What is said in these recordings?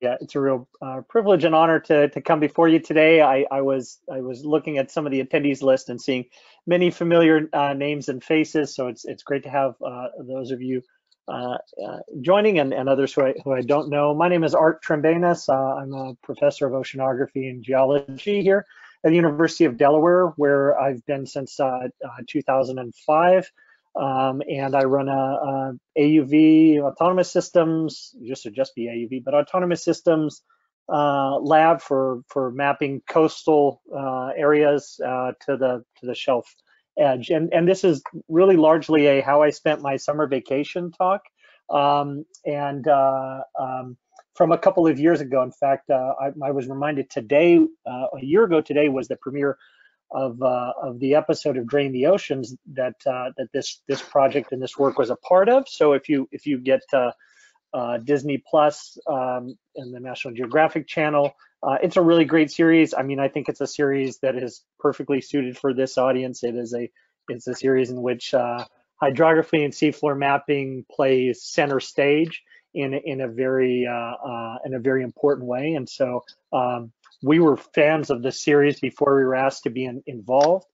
yeah, it's a real uh, privilege and honor to to come before you today. I, I was I was looking at some of the attendees list and seeing many familiar uh, names and faces. So it's it's great to have uh, those of you uh, uh, joining and, and others who I, who I don't know. My name is Art Trembanis. Uh, I'm a professor of oceanography and geology here at the University of Delaware, where I've been since 2005. Um, and I run a, a, AUV autonomous systems, just to just be AUV, but autonomous systems uh, lab for for mapping coastal uh, areas uh, to the to the shelf edge. And and this is really largely a how I spent my summer vacation talk. Um, and uh, um, from a couple of years ago, in fact, uh, I, I, was reminded today, uh, a year ago today, was the premiere of uh, of the episode of Drain the Oceans that uh, that this this project and this work was a part of. So if you if you get uh, uh Disney Plus um, and the National Geographic Channel, uh, it's a really great series. I mean, I think it's a series that is perfectly suited for this audience. It is a it's a series in which uh, hydrography and seafloor mapping plays center stage in in a very in a very important way. And so um, we were fans of the series before we were asked to be in, involved.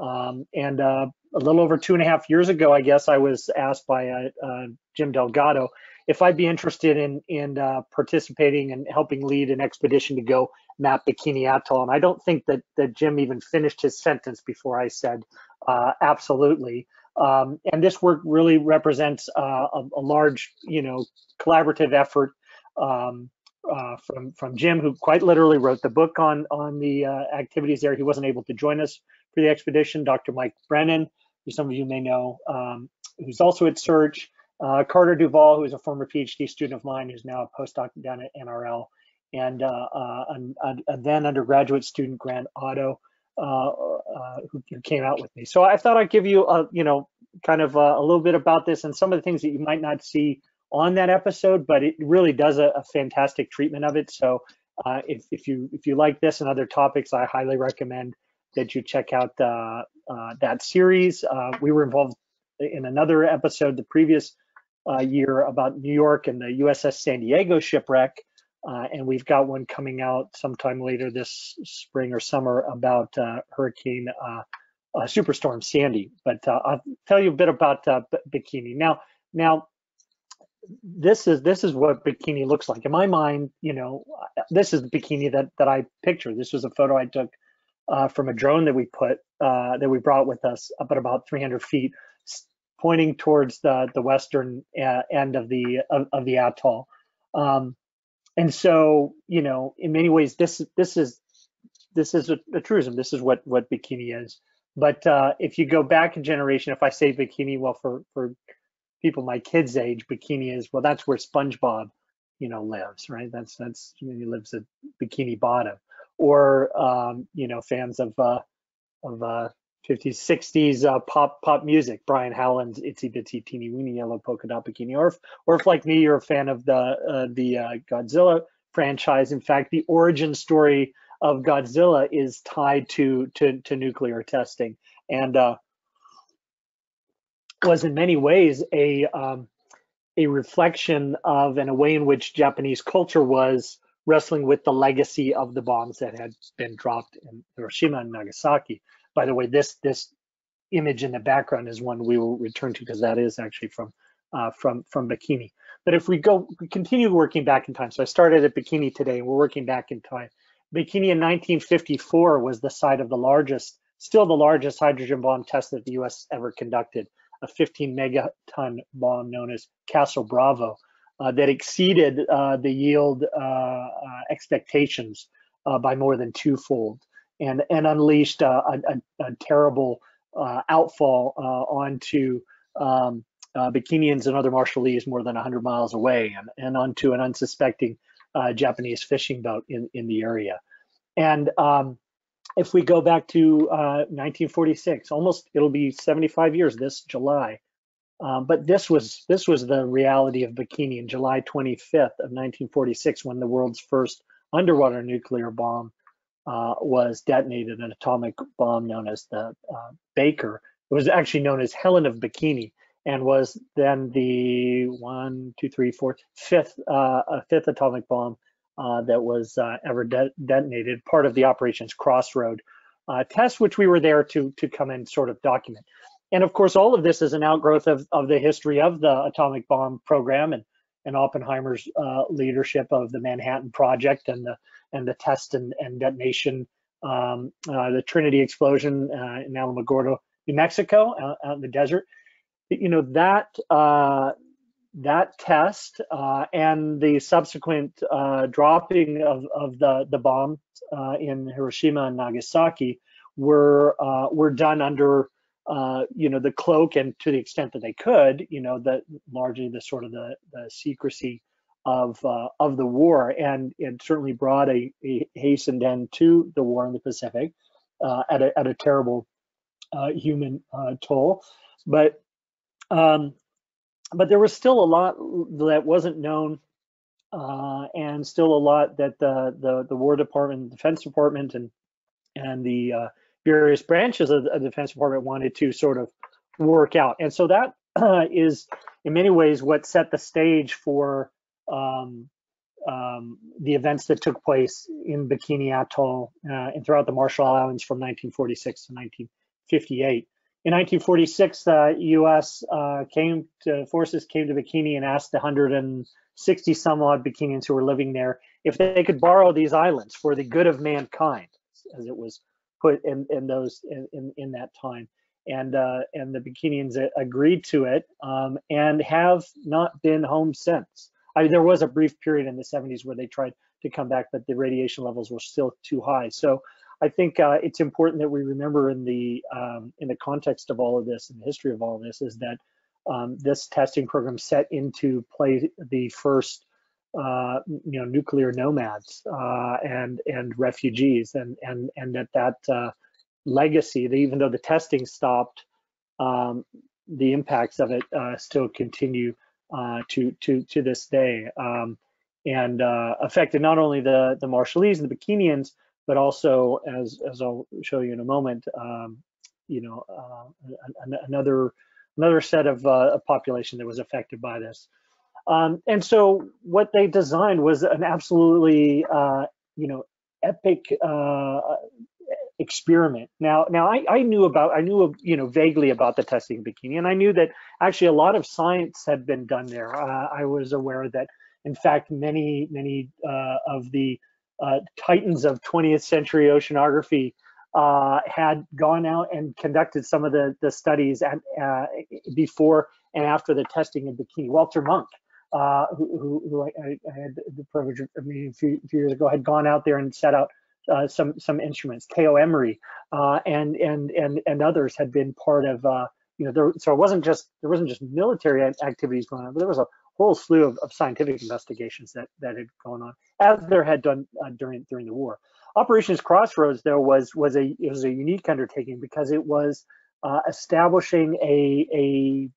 Um, and uh, a little over two and a half years ago, I guess I was asked by uh, uh, Jim Delgado if I'd be interested in in uh, participating and helping lead an expedition to go map Bikini Atoll. And I don't think that that Jim even finished his sentence before I said uh, absolutely. Um, and this work really represents uh, a, a, large, you know, collaborative effort um, uh, from from Jim, who quite literally wrote the book on on the uh, activities there. He wasn't able to join us for the expedition. Dr. Mike Brennan, who some of you may know, um, who's also at Search. Uh, Carter Duvall, who is a former PhD student of mine, who's now a postdoc down at NRL, and uh, uh, a, then undergraduate student Grant Otto, who, who, came out with me. So I thought I'd give you a you know kind of a, a little bit about this and some of the things that you might not see on that episode, but it really does a, a fantastic treatment of it. So uh, if, if you if you like this and other topics, I highly recommend that you check out uh, uh, that series. Uh, we were involved in another episode the previous uh, year about New York and the USS San Diego shipwreck, uh, and we've got one coming out sometime later this spring or summer about Hurricane Superstorm Sandy. But I'll tell you a bit about Bikini now. Now this is this is what bikini looks like. In my mind you know this is the bikini that that i picture. This was a photo i took uh, from a drone that we put uh, that we brought with us up at about 300 feet pointing towards the the western uh, end of the of, of the atoll. Um, and so you know in many ways this this is this is a, a truism. This is what what bikini is. But uh, if you go back a generation if i say bikini well for for people my kids' age, bikini is well, that's where SpongeBob, you know, lives, right? That's that's he lives at Bikini Bottom, or um, you know, fans of uh, of uh, 50s, 60s uh, pop pop music, Brian Hyland's "Itsy Bitsy Teeny Weeny Yellow Polka Dot Bikini," or if, or if like me, you're a fan of the uh, the uh, Godzilla franchise. In fact, the origin story of Godzilla is tied to to, to nuclear testing, and uh, was in many ways a um, a reflection of and a way in which Japanese culture was wrestling with the legacy of the bombs that had been dropped in Hiroshima and Nagasaki. By the way, this this image in the background is one we will return to because that is actually from uh, from from Bikini. But if we go, we continue working back in time. So I started at Bikini today, and we're working back in time. Bikini in 1954 was the site of the largest, still the largest hydrogen bomb test that the U.S. ever conducted a 15 megaton bomb known as Castle Bravo uh, that exceeded uh, the yield uh, uh, expectations uh, by more than twofold and, and unleashed a, a, a, terrible outfall onto um, Bikinians and other Marshallese more than 100 miles away and, and onto an unsuspecting Japanese fishing boat in, in the area. And um, if we go back to uh, 1946, almost it'll be 75 years this July. Um, but this was this was the reality of Bikini in July 25th of 1946 when the world's first underwater nuclear bomb uh, was detonated, an atomic bomb known as the uh, Baker. It was actually known as Helen of Bikini and was then the one, two, three, four, fifth, uh, fifth atomic bomb uh, that was uh, ever de detonated, part of the Operations Crossroad uh, test, which we were there to, to come and sort of document. And of course, all of this is an outgrowth of, of the history of the atomic bomb program and, and Oppenheimer's uh, leadership of the Manhattan Project and the and the test and, and detonation, um, uh, the Trinity explosion uh, in Alamogordo, New Mexico, out, out, in the desert. You know that uh, that test uh, and the subsequent uh, dropping of, of the the bomb in Hiroshima and Nagasaki were were done under uh, you know, the cloak and to the extent that they could, you know, that largely the sort of the, the secrecy of uh, of the war, and it certainly brought a, a, hastened end to the war in the Pacific uh, at a at a terrible uh, human uh, toll, but um, but there was still a lot that wasn't known, and still a lot that the the the War Department, Defense Department, and and the various branches of the Defense Department wanted to sort of work out. And so that uh, is, in many ways, what set the stage for um, um, the events that took place in Bikini Atoll uh, and throughout the Marshall Islands from 1946 to 1958. In 1946, the U.S. Uh, came to, forces came to Bikini and asked the 160 some odd Bikinians who were living there if they could borrow these islands for the good of mankind, as it was put in in those in in, in that time and uh, and the Bikinians agreed to it um, and have not been home since. I mean, there was a brief period in the 70s where they tried to come back, but the radiation levels were still too high. So I think uh, it's important that we remember in the um, in the context of all of this and the history of all of this is that um, this testing program set into play the first uh, you know nuclear nomads uh, and and refugees and and and that that uh, legacy that even though the testing stopped um, the impacts of it uh, still continue uh, to to to this day. Um, and affected not only the the Marshallese and the Bikinians but also as as I'll show you in a moment um, you know another another set of a population that was affected by this. Um, and so what they designed was an absolutely, uh, you know, epic uh, experiment. Now, now I, I, knew about, I knew, you know, vaguely about the testing bikini, and I knew that actually a lot of science had been done there. Uh, I was aware that, in fact, many, many uh, of the uh, titans of 20th century oceanography uh, had gone out and conducted some of the, the studies at, uh, before and after the testing in bikini. Walter Munk uh, who, who I, I, had the privilege of meeting a few, few, years ago, had gone out there and set out uh, some some instruments. K.O. Emery uh, and and and and others had been part of uh, you know there. So it wasn't just there wasn't just military activities going on, but there was a whole slew of, of scientific investigations that that had gone on as there had done uh, during during the war. Operations Crossroads though was was a it was a unique undertaking because it was uh, establishing a a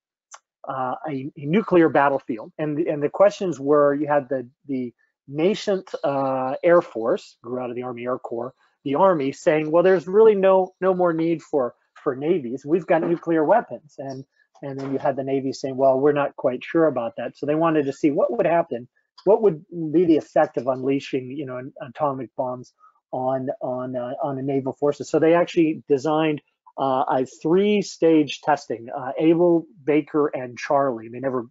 uh, a, a, nuclear battlefield. And, and the questions were, you had the, the nascent uh, Air Force, grew out of the Army Air Corps, the Army saying, well, there's really no, no more need for, for navies. We've got nuclear weapons. And, and then you had the Navy saying, well, we're not quite sure about that. So they wanted to see what would happen, what would be the effect of unleashing, you know, atomic bombs on on uh, on the naval forces. So they actually designed uh, I three-stage testing, uh, Able, Baker, and Charlie. They never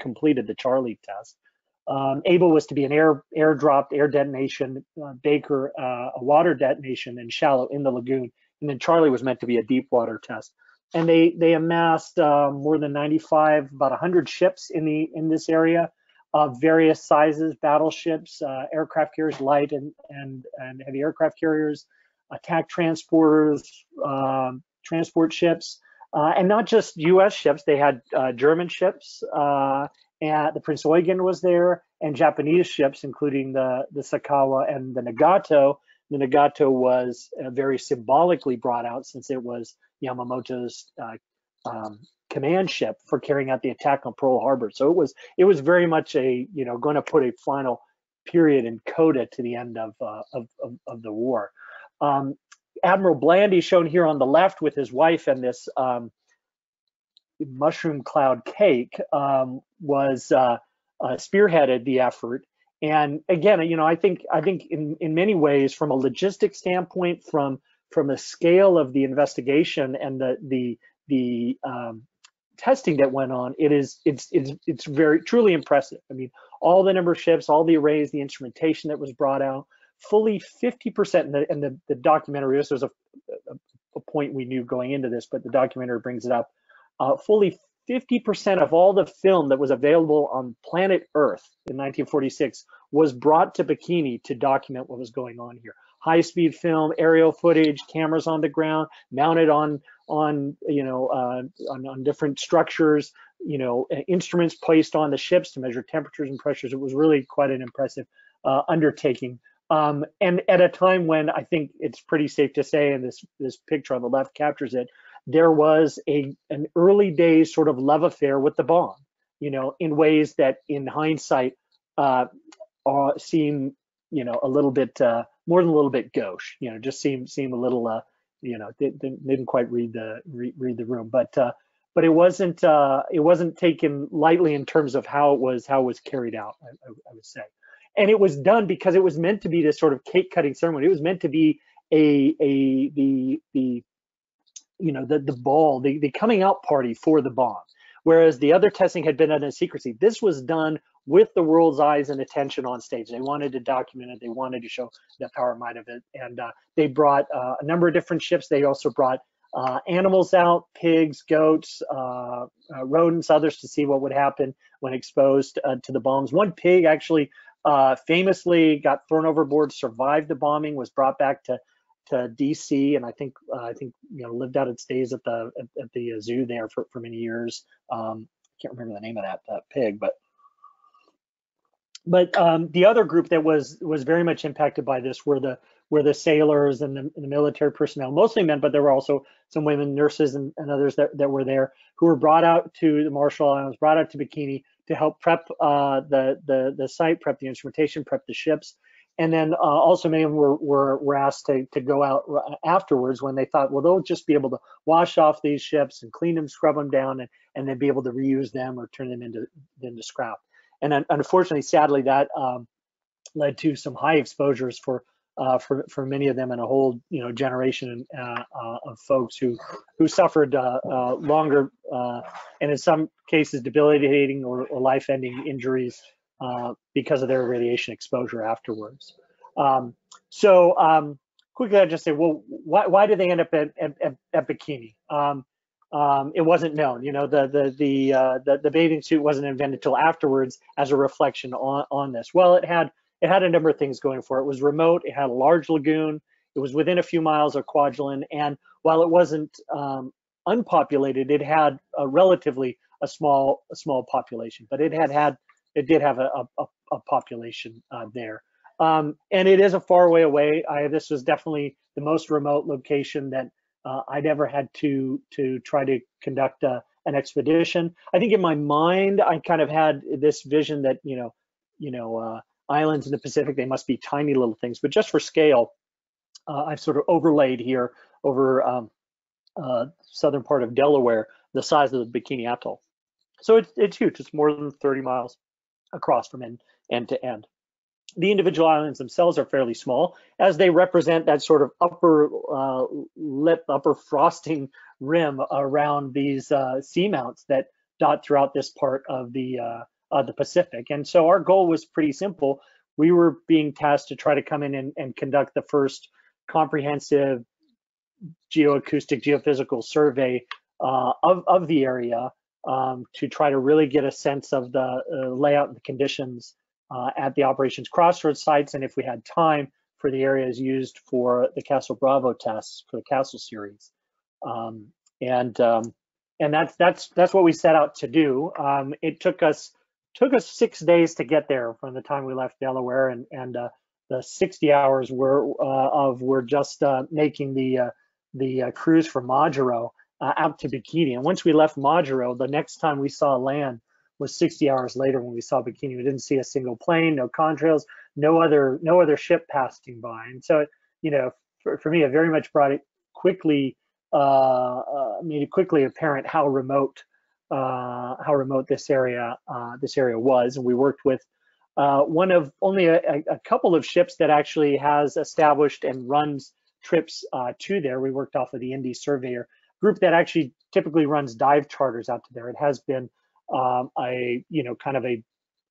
completed the Charlie test. Um, Able was to be an air airdropped air detonation, uh, Baker uh, a water detonation and shallow in the lagoon, and then Charlie was meant to be a deep water test. And they they amassed uh, more than 95, about 100 ships in the in this area of various sizes, battleships, uh, aircraft carriers, light and and and heavy aircraft carriers, attack transporters, um, transport ships, uh, and not just U.S. ships. They had uh, German ships, uh, and the Prinz Eugen was there, and Japanese ships, including the the Sakawa and the Nagato. The Nagato was very symbolically brought out since it was Yamamoto's uh, um, command ship for carrying out the attack on Pearl Harbor. So it was it was very much a you know going to put a final period and coda to the end of, uh, of, of, of the war. Um, Admiral Blandy shown here on the left with his wife and this um, mushroom cloud cake um, was uh, uh, spearheaded the effort. and again, you know, I think I think in in many ways, from a logistic standpoint, from from the scale of the investigation and the the the um, testing that went on, it is it's it's it's very truly impressive. I mean, all the number of ships, all the arrays, the instrumentation that was brought out, fully 50%. And the, and the, the documentary, this was a, a, a, point we knew going into this, but the documentary brings it up. Uh, fully 50% of all the film that was available on planet Earth in 1946 was brought to Bikini to document what was going on here. High-speed film, aerial footage, cameras on the ground, mounted on on you know uh, on, on different structures, you know instruments placed on the ships to measure temperatures and pressures. It was really quite an impressive uh, undertaking. Um, and at a time when I think it's pretty safe to say, and this this picture on the left captures it, there was a an early days sort of love affair with the bomb, you know, in ways that in hindsight uh, uh, seem, you know, a little bit uh, more than a little bit gauche, you know, just seem seem a little, uh, you know, they didn't quite read the read, read the room, but uh, but it wasn't uh, it wasn't taken lightly in terms of how it was how it was carried out, I, I would say, and it was done because it was meant to be this sort of cake cutting ceremony. It was meant to be a a the the you know, the, the ball, the, the coming out party for the bomb. Whereas the other testing had been done in secrecy. This was done with the world's eyes and attention on stage. They wanted to document it. They wanted to show the power might of it. And uh, they brought uh, a number of different ships. They also brought uh, animals out, pigs, goats, uh, uh, rodents, others to see what would happen when exposed uh, to the bombs. One pig actually famously got thrown overboard, survived the bombing, was brought back to to DC, and I think I think you know lived out its days at the at, at the zoo there for, for many years. Um, I can't remember the name of that, that pig, but but um, the other group that was was very much impacted by this were the were the sailors and the, and the military personnel, mostly men, but there were also some women nurses and, and, others that, that were there who were brought out to the Marshall Islands, brought out to Bikini to help prep uh, the, the the site, prep the instrumentation, prep the ships, and then uh, also many of them were, were, were asked to, to go out afterwards when they thought, well, they'll just be able to wash off these ships and clean them, scrub them down, and, and then be able to reuse them or turn them into, into scrap. And unfortunately, sadly, that um, led to some high exposures for uh, for for many of them and a whole you know generation uh, uh, of folks who who suffered uh, uh, longer uh, and in some cases debilitating or, or life-ending injuries because of their radiation exposure afterwards. Um, so um, quickly, I just say, well, why, why did they end up at, at, at Bikini? Um, um, it wasn't known. You know, the the the, uh, the, the bathing suit wasn't invented till afterwards as a reflection on on this. Well, it had it had a number of things going for it. It was remote. It had a large lagoon. It was within a few miles of Kwajalein, and while it wasn't um, unpopulated, it had a relatively a small a small population, but it had had it did have a, a, a population uh, there. Um, and it is a far way away. I, this was definitely the most remote location that uh, I'd ever had to to try to conduct a, uh, an expedition. I think in my mind, I kind of had this vision that you know, you know, uh, islands in the Pacific they must be tiny little things, but just for scale, uh, I've sort of overlaid here over um, uh, southern part of Delaware the size of the Bikini Atoll. So it's it's huge. It's more than 30 miles across from end, end to end. The individual islands themselves are fairly small as they represent that sort of upper uh, lip, upper frosting rim around these uh, seamounts that dot throughout this part of the, uh, the Pacific. And so our goal was pretty simple. We were being tasked to try to come in and, and conduct the first comprehensive geoacoustic geophysical survey uh, of, of the area um, to try to really get a sense of the uh, layout and the conditions uh, at the operations crossroads sites, and if we had time for the areas used for the Castle Bravo tests for the Castle series. Um, and um, and that's that's that's what we set out to do. Um, it took us took us six days to get there from the time we left Delaware, and and uh, the 60 hours were uh, of were just uh, making the uh, the cruise from Majuro uh, out to Bikini. And once we left Majuro, the next time we saw land was 60 hours later when we saw Bikini. We didn't see a single plane, no contrails, no other no other ship passing by. And so, you know, for, for me, it very much brought it quickly uh, uh, made it quickly apparent how remote uh, how remote this area uh, this area was. And we worked with uh, one of only a, a, couple of ships that actually has established and runs trips uh, to there. We worked off of the Indy Surveyor group that actually typically runs dive charters out to there. It has been um, a you know kind of a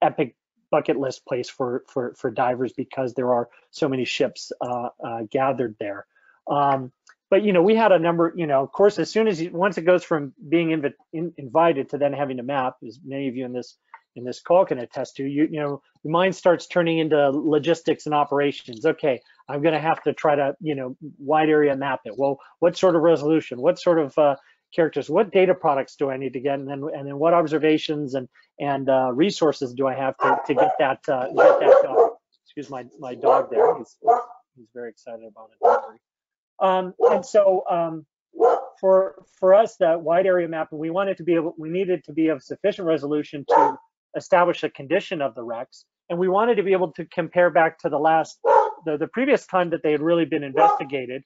epic bucket list place for for for divers because there are so many ships uh, uh, gathered there. Um, but you know we had a number you know of course as soon as you, once it goes from being inv in, invited to then having a map as many of you in this in this call can attest to you you know your mind starts turning into logistics and operations. Okay i'm going to have to try to you know wide area map it. Well what sort of resolution? What sort of uh, characters what data products do i need to get? And then and then what observations and and uh, resources do i have to, to get that uh, get that uh, excuse my my dog there. He's he's very excited about it. Um, and so um, for for us, that wide area mapping, we wanted to be able, we needed to be of sufficient resolution to establish a condition of the wrecks, and we wanted to be able to compare back to the last, the, the previous time that they had really been investigated,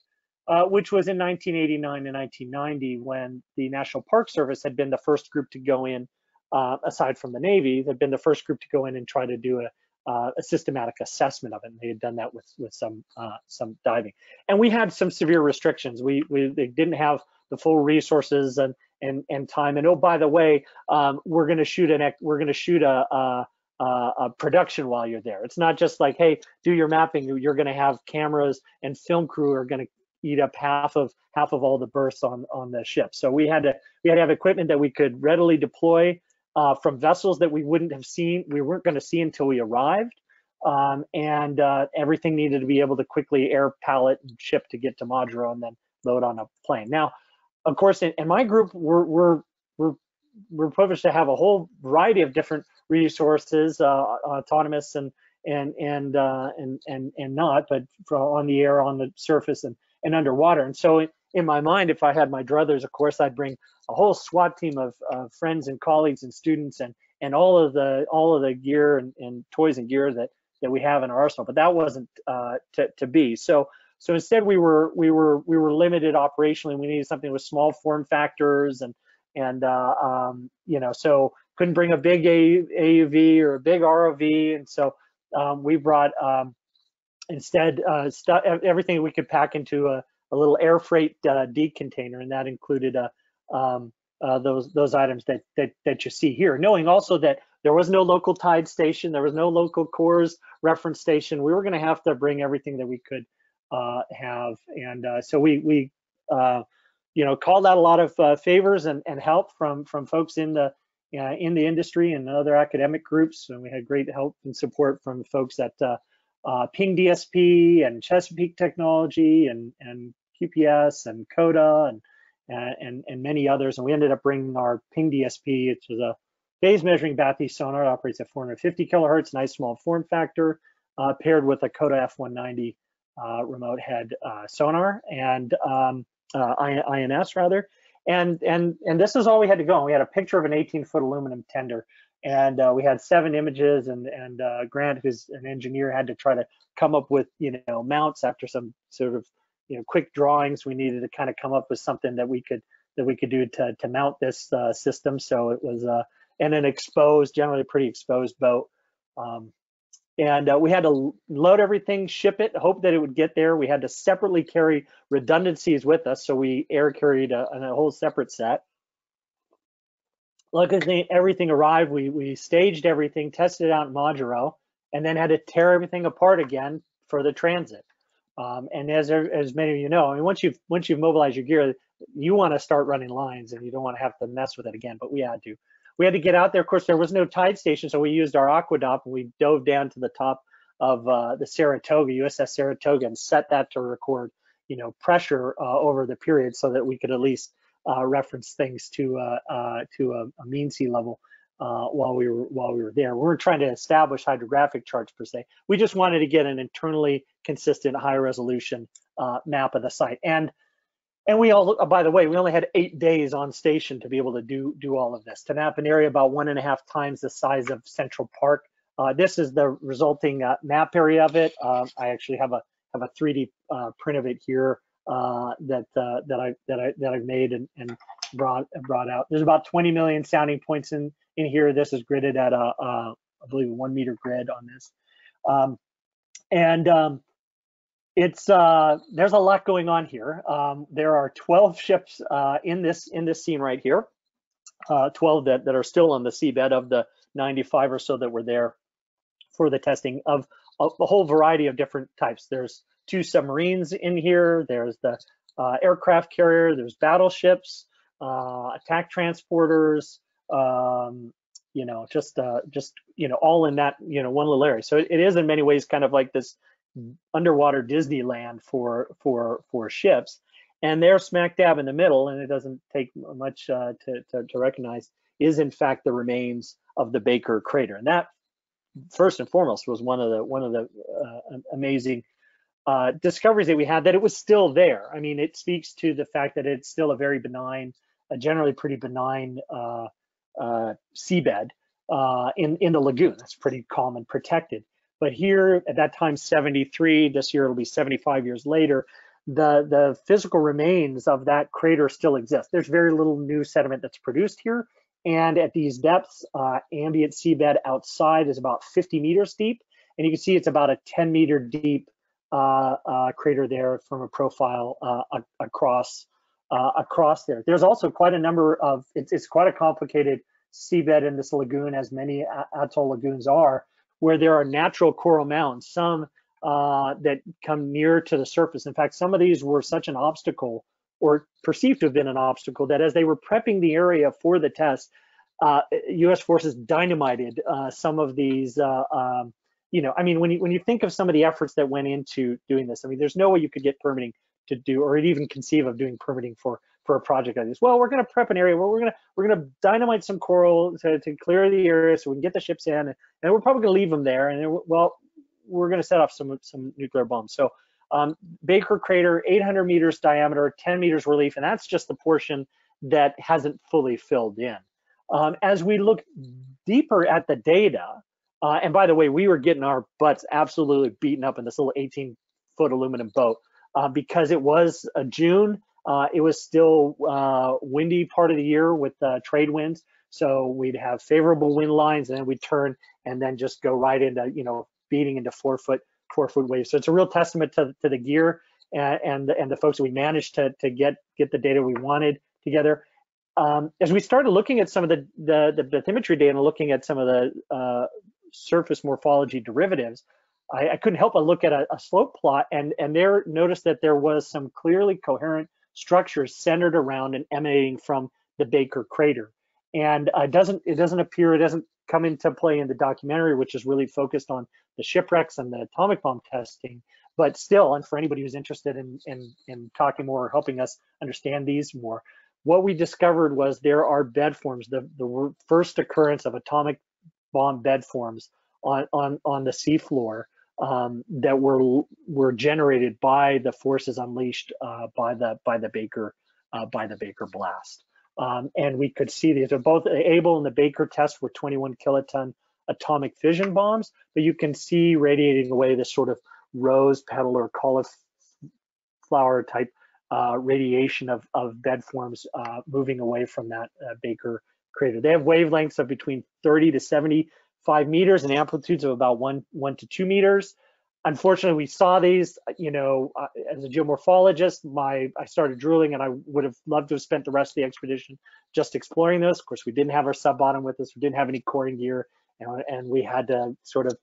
uh, which was in 1989 and 1990 when the National Park Service had been the first group to go in, uh, aside from the Navy, had been the first group to go in and try to do a, uh, a systematic assessment of it. And they had done that with with some uh, some diving, and we had some severe restrictions. We we they didn't have the full resources and and and time. And oh, by the way, um, we're going to shoot an we're going to shoot a, a, a, production while you're there. It's not just like, hey, do your mapping. You're going to have cameras and film crew are going to eat up half of half of all the berths on on the ship. So we had to we had to have equipment that we could readily deploy uh, from vessels that we wouldn't have seen, we weren't going to see until we arrived. Um, and uh, everything needed to be able to quickly air pallet and ship to get to Majuro and then load on a plane. Now, of course, in, in my group, we're, we're, we're, we're privileged to have a whole variety of different resources, uh, autonomous and and and uh, and and and not, but on the air, on the surface, and and underwater. And so, in my mind, if I had my druthers, of course, I'd bring a whole SWAT team of, of friends and colleagues and students and and all of the all of the gear and, and toys and gear that that we have in our arsenal. But that wasn't uh, to to be. So so instead we were we were we were limited operationally. We needed something with small form factors and and uh, um, you know so couldn't bring a big AUV or a big ROV, and so um, we brought um, instead uh, everything we could pack into a, a little air freight uh, D container, and that included a um, uh, those those items that, that that you see here. Knowing also that there was no local tide station, there was no local CORS reference station. We were going to have to bring everything that we could uh, have, and uh, so we we uh, you know called out a lot of uh, favors and, and help from from folks in the uh, in the industry and other academic groups, and we had great help and support from folks at Ping DSP and Chesapeake Technology and and QPS and CODA and and, and many others. And we ended up bringing our Ping DSP, which is a phase measuring Bathy sonar, operates at 450 kilohertz, nice small form factor, uh, paired with a CODA F190 uh, remote head uh, sonar and um, uh, INS rather. And, and, and this is all we had to go. We had a picture of an 18 foot aluminum tender and uh, we had seven images and, and uh, Grant, who's an engineer, had to try to come up with, you know, mounts after some sort of you know quick drawings. We needed to kind of come up with something that we could that we could do to to mount this uh, system. So it was uh, and an exposed, generally pretty exposed boat. Um, and uh, we had to load everything, ship it, hope that it would get there. We had to separately carry redundancies with us, so we air carried a, a whole separate set. Luckily, everything arrived. We we staged everything, tested it out in Majuro, and then had to tear everything apart again for the transit. Um, and as as many of you know, I mean, once you've once you've mobilized your gear, you want to start running lines, and you don't want to have to mess with it again. But we had to. We had to get out there. Of course, there was no tide station, so we used our aqueduct and we dove down to the top of uh, the Saratoga, USS Saratoga, and set that to record, you know, pressure uh, over the period, so that we could at least uh, reference things to uh, uh, to a, a mean sea level uh, while we were while we were there. We weren't trying to establish hydrographic charts per se. We just wanted to get an internally consistent, high resolution uh, map of the site. And and we all, oh, by the way, we only had eight days on station to be able to do do all of this to map an area about one and a half times the size of Central Park. Uh, this is the resulting uh, map area of it. Uh, I actually have a have a 3D uh, print of it here that that I that I that I've made and, and brought brought out. There's about 20 million sounding points in in here. This is gridded at a, a, I believe a one meter grid on this. Um, and um, it's uh, there's a lot going on here. Um, there are 12 ships uh, in this in this scene right here, uh, 12 that, that are still on the seabed of the 95 or so that were there for the testing of a, a whole variety of different types. There's two submarines in here. There's the uh, aircraft carrier. There's battleships, uh, attack transporters. Um, you know, just uh, just you know, all in that you know one little area. So it, it is in many ways kind of like this underwater Disneyland for for for ships, and they're smack dab in the middle, and it doesn't take much uh, to, to, to recognize is in fact the remains of the Baker crater, and that first and foremost was one of the one of the uh, amazing uh, discoveries that we had that it was still there. I mean, it speaks to the fact that it's still a very benign, a generally pretty benign uh, uh, seabed uh, in in the lagoon. That's pretty calm and protected. But here at that time, 73, this year it'll be 75 years later, the, the physical remains of that crater still exist. There's very little new sediment that's produced here. And at these depths, uh, ambient seabed outside is about 50 meters deep. And you can see it's about a 10 meter deep crater there from a profile uh, across uh, across there. There's also quite a number of, it's, it's quite a complicated seabed in this lagoon, as many atoll lagoons are where there are natural coral mounds, some uh, that come near to the surface. In fact, some of these were such an obstacle or perceived to have been an obstacle that as they were prepping the area for the test, uh, U.S. forces dynamited uh, some of these. Uh, um, you know, I mean, when you when you think of some of the efforts that went into doing this, I mean, there's no way you could get permitting to do or even conceive of doing permitting for for a project like this. Well, we're going to prep an area where we're going to we're going to dynamite some coral to, to clear the area so we can get the ships in, and, and we're probably going to leave them there. And well, we're going to set off some some nuclear bombs. So um, Baker crater, 800 meters diameter, 10 meters relief, and that's just the portion that hasn't fully filled in. Um, as we look deeper at the data, uh, and by the way, we were getting our butts absolutely beaten up in this little 18 foot aluminum boat uh, because it was a June uh, it was still uh, windy part of the year with uh, trade winds. So we'd have favorable wind lines and then we'd turn and then just go right into, you know, beating into four foot, four foot waves. So it's a real testament to, to the gear and, and, the, and the folks that we managed to, to get, get the data we wanted together. Um, as we started looking at some of the, the, the bathymetry data and looking at some of the uh, surface morphology derivatives, I, I, couldn't help but look at a, a slope plot and, and there noticed that there was some clearly coherent structures centered around and emanating from the Baker crater. And uh, doesn't it doesn't appear it doesn't come into play in the documentary, which is really focused on the shipwrecks and the atomic bomb testing. But still, and for anybody who's interested in in, in talking more or helping us understand these more, what we discovered was there are bed forms. The the first occurrence of atomic bomb bed forms on on on the seafloor um, that were were generated by the forces unleashed uh, by the by the Baker uh, by the Baker blast. Um, and we could see these are both Able and the Baker test were 21 kiloton atomic fission bombs, but you can see radiating away this sort of rose petal or cauliflower type uh, radiation of, of bed forms uh, moving away from that uh, Baker crater. They have wavelengths of between 30 to 75 meters and amplitudes of about one, one to two meters. Unfortunately, we saw these, you know, uh, as a geomorphologist, my I started drooling and I would have loved to have spent the rest of the expedition just exploring this. Of course, we didn't have our sub bottom with us. We didn't have any coring gear and, and we had to sort of,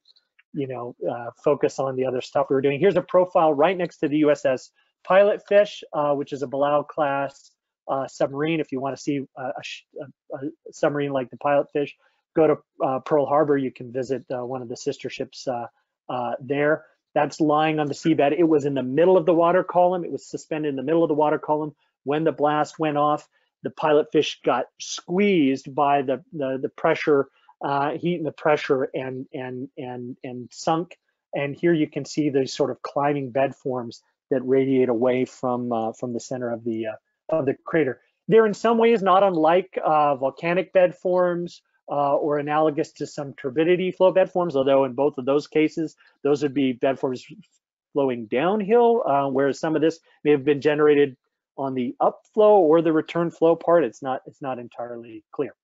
you know, uh, focus on the other stuff we were doing. Here's a profile right next to the USS Pilotfish, uh, which is a Balao class uh, submarine. If you want to see a, a, a, submarine like the Pilotfish, go to uh, Pearl Harbor, you can visit uh, one of the sister ships uh, uh, there. That's lying on the seabed. It was in the middle of the water column. It was suspended in the middle of the water column. When the blast went off, the Pilotfish got squeezed by the the, the pressure, uh, heat and the pressure, and and and and sunk. And here you can see these sort of climbing bed forms that radiate away from from the center of the of the crater. They're in some ways not unlike volcanic bed forms uh, or analogous to some turbidity flow bed forms, although in both of those cases, those would be bed forms flowing downhill, uh, whereas some of this may have been generated on the upflow or the return flow part. It's not, it's not entirely clear.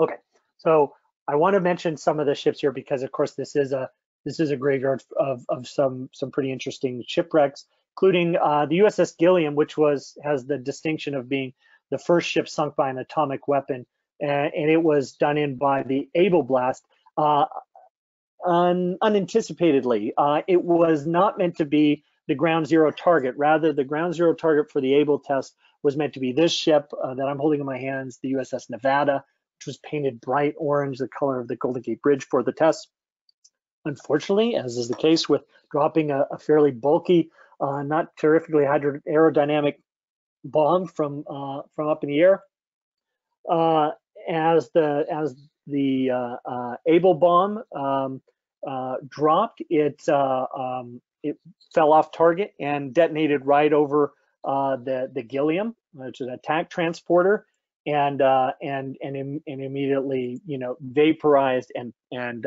Okay, so I want to mention some of the ships here because, of course, this is a this is a graveyard of, of some some pretty interesting shipwrecks, including uh, the USS Gilliam, which was has the distinction of being the first ship sunk by an atomic weapon, and, and it was done in by the Able blast. Uh, un, unanticipatedly, uh, it was not meant to be the ground zero target. Rather, the ground zero target for the Able test was meant to be this ship uh, that I'm holding in my hands, the USS Nevada, which was painted bright orange, the color of the Golden Gate Bridge for the test. Unfortunately, as is the case with dropping a, a fairly bulky, uh, not terrifically aerodynamic bomb from uh, from up in the air, uh, as the as the uh, uh, Able bomb um, uh, dropped, it um, it fell off target and detonated right over the the Gilliam, which is an attack transporter, and and and and immediately you know vaporized and and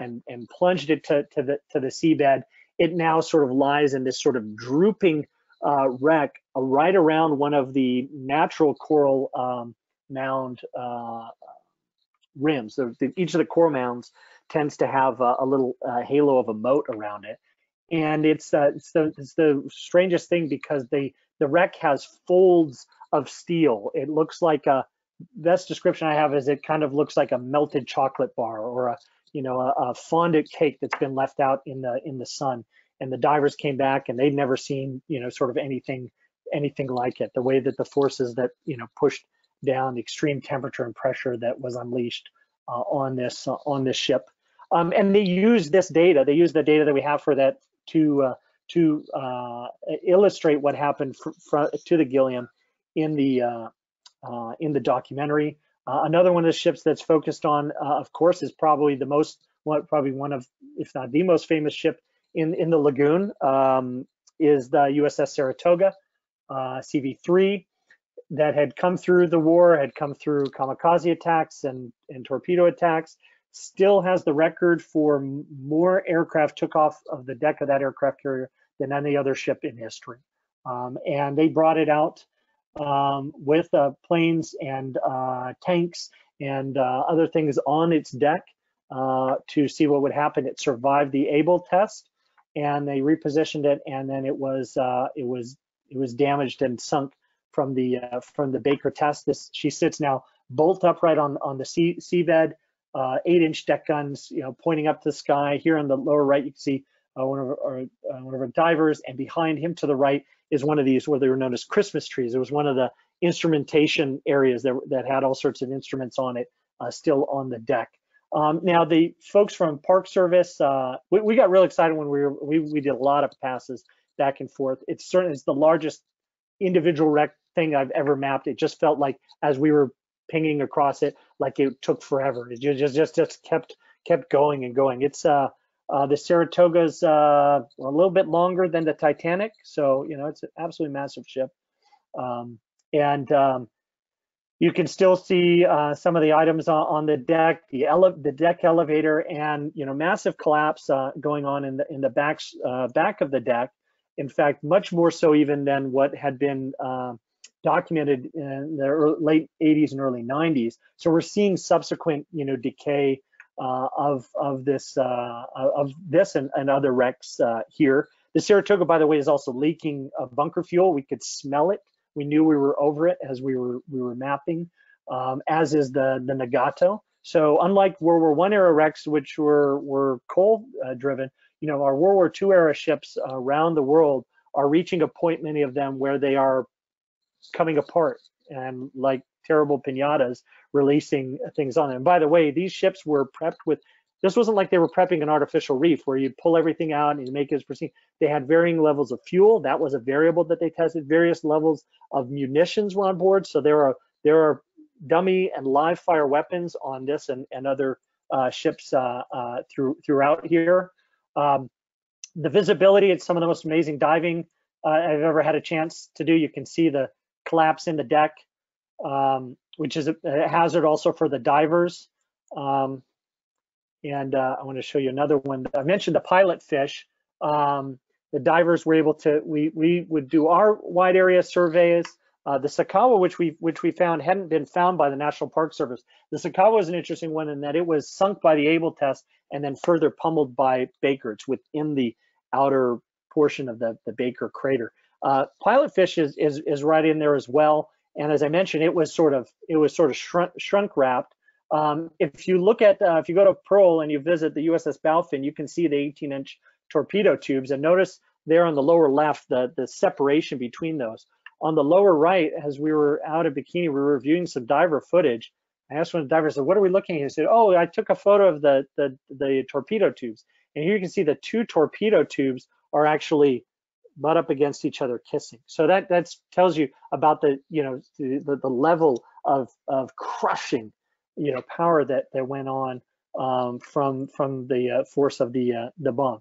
and and plunged it to to the to the seabed. It now sort of lies in this sort of drooping uh, wreck uh, right around one of the natural coral um, mound uh, rims. So the, each of the coral mounds tends to have a, a little uh, halo of a moat around it, and it's it's the it's the strangest thing because the the wreck has folds of steel. It looks like a best description I have is it kind of looks like a melted chocolate bar or a you know a, a fondant cake that's been left out in the in the sun. And the divers came back and they'd never seen you know sort of anything anything like it. The way that the forces that you know pushed down the extreme temperature and pressure that was unleashed uh, on this uh, on this ship. Um, and they use this data. They use the data that we have for that to uh, to uh, illustrate what happened to the Gilliam in the uh, uh, in the documentary. Uh, another one of the ships that's focused on, uh, of course, is probably the most, probably one of, if not the most famous ship in in the lagoon, um, is the USS Saratoga uh, CV3 that had come through the war, had come through kamikaze attacks and and torpedo attacks. Still has the record for more aircraft took off of the deck of that aircraft carrier than any other ship in history. Um, and they brought it out um, with uh, planes and uh, tanks and uh, other things on its deck uh, to see what would happen. It survived the Able test, and they repositioned it, and then it was uh, it was it was damaged and sunk from the uh, from the Baker test. This she sits now bolt upright on on the sea seabed, eight inch deck guns, you know, pointing up to the sky. Here on the lower right, you can see one of our, one of our divers, and behind him to the right is one of these where they were known as Christmas trees. It was one of the instrumentation areas that, that had all sorts of instruments on it uh, still on the deck. Um, now the folks from Park Service, uh, we, we, got real excited when we were we, we did a lot of passes back and forth. It's certainly it's the largest individual wreck thing I've ever mapped. It just felt like as we were pinging across it, like it took forever. It just just just kept kept going and going. It's uh uh, the Saratoga's uh, a little bit longer than the Titanic, so you know it's an absolutely massive ship. Um, and um, you can still see uh, some of the items on, on the deck, the, the deck elevator, and you know massive collapse uh, going on in the in the back uh, back of the deck. In fact, much more so even than what had been uh, documented in the late 80s and early 90s. So we're seeing subsequent you know decay of of this uh, of this and, and other wrecks uh, here. The Saratoga, by the way, is also leaking bunker fuel. We could smell it. We knew we were over it as we were we were mapping, um, as is the the Nagato. So unlike World War One era wrecks, which were were coal uh, driven, you know, our World War II era ships around the world are reaching a point, many of them, where they are coming apart and like terrible pinatas releasing things on them. And by the way, these ships were prepped with, this wasn't like they were prepping an artificial reef where you pull everything out and you make it pristine. They had varying levels of fuel. That was a variable that they tested. Various levels of munitions were on board. So there are there are dummy and live fire weapons on this and, and other uh, ships uh, uh, through, throughout here. Um, the visibility, it's some of the most amazing diving uh, I've ever had a chance to do. You can see the collapse in the deck um, which is a, a, hazard also for the divers. Um, and uh, I want to show you another one. I mentioned the pilot fish. Um, the divers were able to, we, we would do our wide area surveys Uh, the Sakawa, which we which we found, hadn't been found by the National Park Service. The Sakawa is an interesting one in that it was sunk by the Able test and then further pummeled by Baker. It's within the outer portion of the, the Baker crater. Uh, Pilotfish is, is is right in there as well. And as I mentioned, it was sort of it was sort of shrunk, shrunk wrapped. Um, if you look at uh, if you go to Pearl and you visit the USS Bowfin, you can see the 18 inch torpedo tubes and notice there on the lower left the the separation between those on the lower right, as we were out at Bikini, we were reviewing some diver footage. I asked one of the divers, "What are we looking at?" He said, "Oh, I took a photo of the, the the torpedo tubes, and here you can see the two torpedo tubes are actually butt up against each other, kissing. So that that tells you about the you know the the level of of crushing you know power that that went on um, from from the uh, force of the uh, the bomb.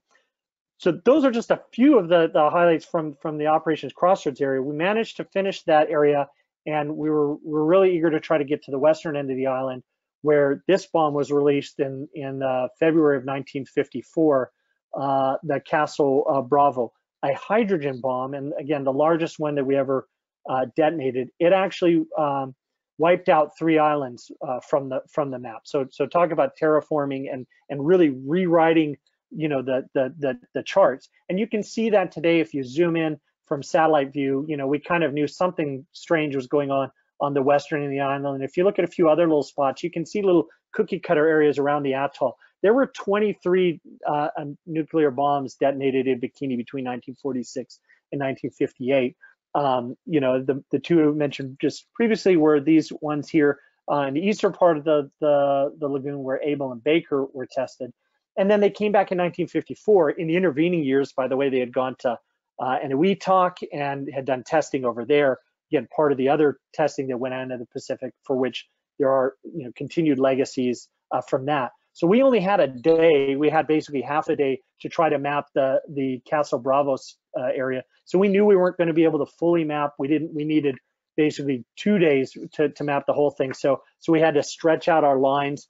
So those are just a few of the, the highlights from, from the operations crossroads area. We managed to finish that area and we were, we were really eager to try to get to the western end of the island where this bomb was released in, in uh, February of 1954, uh, the Castle Bravo, a hydrogen bomb, and again, the largest one that we ever uh, detonated. It actually um, wiped out three islands uh, from the from the map. So so talk about terraforming and and really rewriting you know the, the the the charts and you can see that today if you zoom in from satellite view you know we kind of knew something strange was going on on the western of the island and if you look at a few other little spots you can see little cookie cutter areas around the atoll there were 23 uh, nuclear bombs detonated in Bikini between 1946 and 1958 um, you know the the two mentioned just previously were these ones here uh, in the eastern part of the, the the lagoon where Able and Baker were tested and then they came back in 1954. In the intervening years, by the way, they had gone to uh, Eniwetok and had done testing over there. Again, part of the other testing that went on in the Pacific, for which there are you know continued legacies uh, from that. So we only had a day. We had basically half a day to try to map the the Castle Bravos uh, area. So we knew we weren't going to be able to fully map. We didn't. We needed basically two days to, to map the whole thing. So so we had to stretch out our lines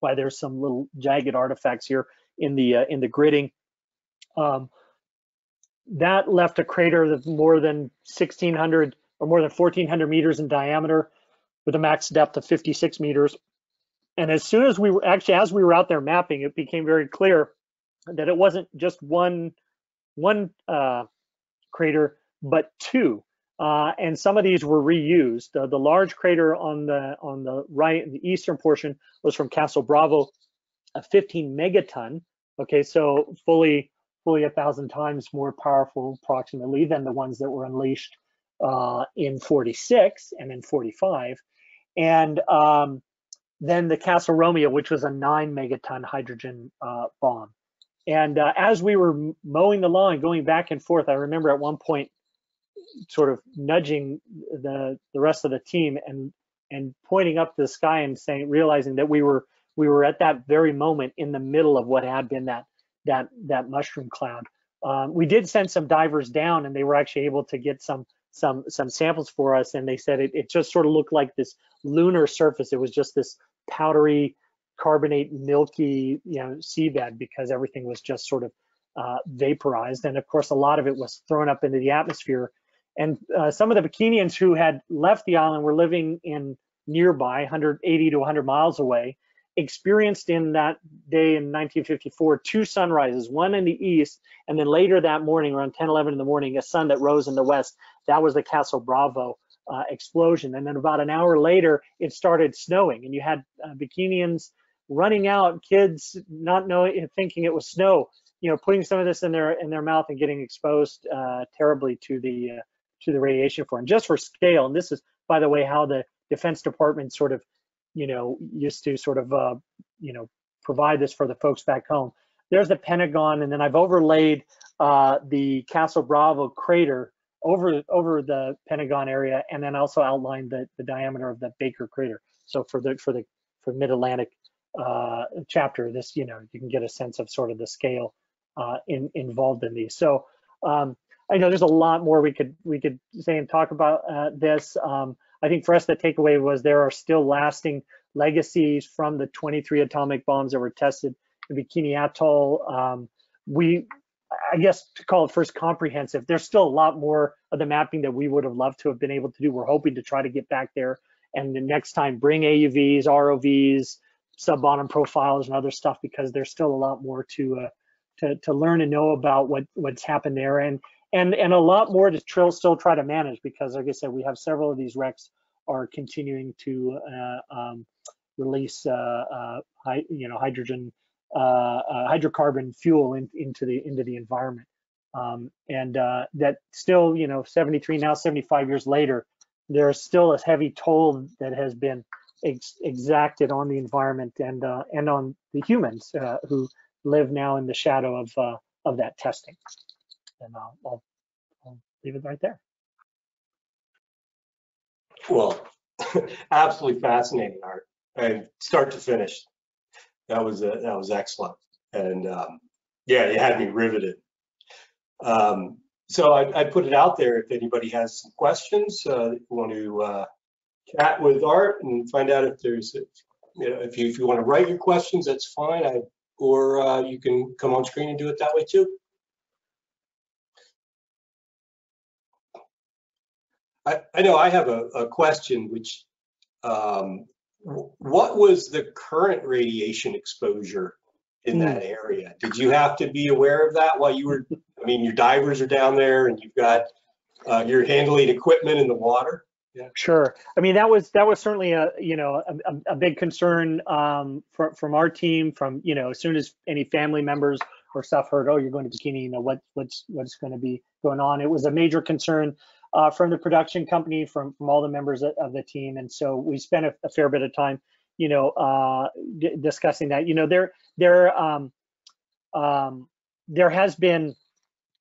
why there's some little jagged artifacts here in the uh, in the gridding. Um, that left a crater of more than 1600 or more than 1400 meters in diameter with a max depth of 56 meters. And as soon as we were actually, as we were out there mapping, it became very clear that it wasn't just one one uh, crater, but two. Uh, and some of these were reused. Uh, the large crater on the on the right, the eastern portion, was from Castle Bravo, a 15 megaton. Okay, so fully fully a thousand times more powerful, approximately, than the ones that were unleashed uh, in 46 and in 45. And um, then the Castle Romeo, which was a nine megaton hydrogen uh, bomb. And uh, as we were mowing the lawn, going back and forth, I remember at one point sort of nudging the the rest of the team and and pointing up to the sky and saying realizing that we were we were at that very moment in the middle of what had been that that that mushroom cloud. Um, we did send some divers down and they were actually able to get some some some samples for us. And they said it, it just sort of looked like this lunar surface. It was just this powdery carbonate milky you know seabed because everything was just sort of uh, vaporized. And of course a lot of it was thrown up into the atmosphere. And uh, some of the Bikinians who had left the island were living in nearby, 180 to 100 miles away, experienced in that day in 1954 two sunrises, one in the east, and then later that morning, around 10, 11 in the morning, a sun that rose in the west. That was the Castle Bravo uh, explosion. And then about an hour later, it started snowing, and you had uh, Bikinians running out, kids not knowing, thinking it was snow, you know, putting some of this in their in their mouth and getting exposed uh, terribly to the uh, to the radiation for. Just for scale, and this is, by the way, how the Defense Department sort of, you know, used to sort of, uh, you know, provide this for the folks back home. There's the Pentagon, and then I've overlaid uh, the Castle Bravo crater over over the Pentagon area, and then also outlined the, the diameter of the Baker crater. So for the for the for Mid Atlantic uh, chapter, this you know you can get a sense of sort of the scale uh, in, involved in these. So um, I know there's a lot more we could we could say and talk about uh, this. Um, I think for us, the takeaway was there are still lasting legacies from the 23 atomic bombs that were tested in Bikini Atoll. Um, we I guess to call it first comprehensive, there's still a lot more of the mapping that we would have loved to have been able to do. We're hoping to try to get back there and the next time bring AUVs, ROVs, sub-bottom profiles and other stuff because there's still a lot more to uh, to, to learn and know about what what's happened there and and and a lot more to trill, still try to manage because like I said, we have several of these wrecks are continuing to uh, um, release uh, uh, you know hydrogen Uh, uh, hydrocarbon fuel in, into the into the environment. Um, and uh, that still, you know, 73 now, 75 years later, there's still a heavy toll that has been ex exacted on the environment and uh, and on the humans who live now in the shadow of of that testing. And I'll, I'll leave it right there. Well, absolutely fascinating Art and start to finish. That was a, that was excellent. And um, yeah, it had me riveted. Um, so I, I, put it out there if anybody has some questions, uh, want to uh, chat with Art and find out if there's, you know, if you, if you want to write your questions, that's fine. I, or uh, you can come on screen and do it that way too. I, I know I have a, a question, which um, what was the current radiation exposure in that hmm. area? Did you have to be aware of that while you were, I mean, your divers are down there and you've got, uh, you're handling equipment in the water? Yeah. Sure. I mean, that was that was certainly a you know a, a big concern um, from from our team. From you know, as soon as any family members or stuff heard, oh, you're going to Bikini, you know what what's what's going to be going on. It was a major concern uh, from the production company, from from all the members of, the team, and so we spent a, a fair bit of time, you know, uh, discussing that. You know, there there um, um, there has been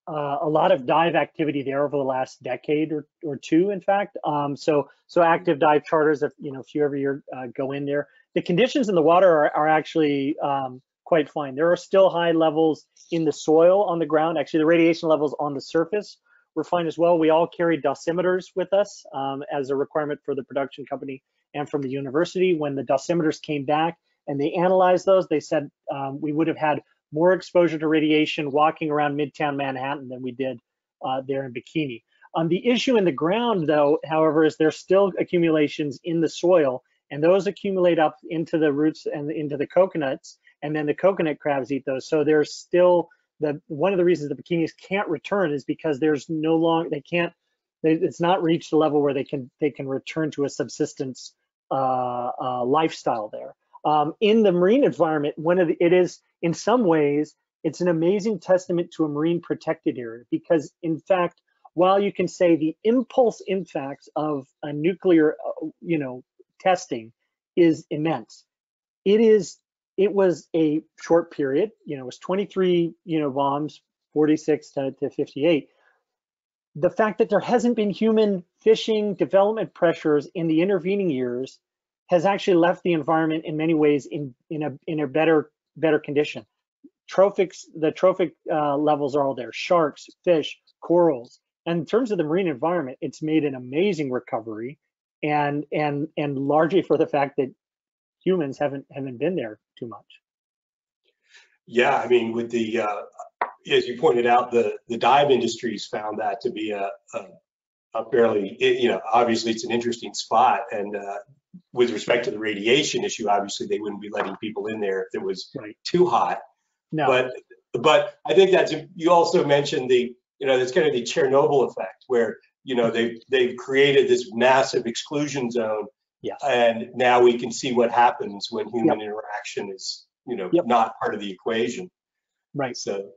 uh, a lot of dive activity there over the last decade or, or two, in fact. Um, so so active dive charters, if you know, if you every year uh, go in there, the conditions in the water are, are actually um, quite fine. There are still high levels in the soil on the ground. Actually, the radiation levels on the surface we're fine as well. We all carry dosimeters with us um, as a requirement for the production company and from the university. When the dosimeters came back and they analyzed those, they said um, we would have had more exposure to radiation walking around Midtown Manhattan than we did uh, there in Bikini. Um, the issue in the ground, though, however, is there's still accumulations in the soil, and those accumulate up into the roots and into the coconuts, and then the coconut crabs eat those. So there's still that one of the reasons the bikinis can't return is because there's no long they can't they, it's not reached a level where they can they can return to a subsistence uh, uh, lifestyle there. Um, in the marine environment, one of the, it is in some ways it's an amazing testament to a marine protected area because in fact, while you can say the impulse impacts of a nuclear, uh, you know, testing is immense, it is it was a short period, you know, it was 23, you know, bombs, 46 to, to 58. The fact that there hasn't been human fishing development pressures in the intervening years has actually left the environment in many ways in, in a in a better better condition. Trophics, the trophic uh, levels are all there, sharks, fish, corals. And in terms of the marine environment, it's made an amazing recovery and and and largely for the fact that humans haven't haven't been there too much. Yeah, I mean, with the uh, as you pointed out, the the dive industries found that to be a, a, a fairly, you know, obviously it's an interesting spot, and uh, with respect to the radiation issue, obviously they wouldn't be letting people in there if it was right. too hot. No. But but I think that's you also mentioned the you know there's kind of the Chernobyl effect where you know they they've created this massive exclusion zone Yes. And now we can see what happens when human yep. interaction is, you know, yep. not part of the equation. Right. So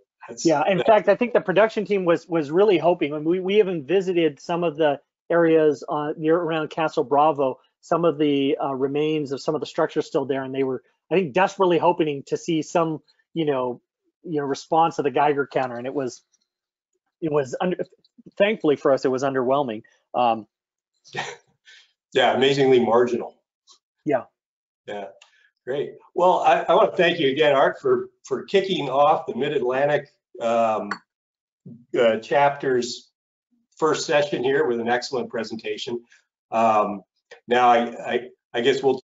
yeah. In fact, I think the production team was was really hoping. I mean, we we even visited some of the areas uh, near around Castle Bravo, some of the uh, remains of some of the structures still there, and they were, I think, desperately hoping to see some, you know, you know, response to the Geiger counter, and it was, it was under. Thankfully for us, it was underwhelming. Um, yeah, amazingly marginal. Yeah. Yeah. Great. Well, I, I want to thank you again, Art, for for kicking off the Mid Atlantic um, uh, chapter's first session here with an excellent presentation. Um, now, I, I, I guess we'll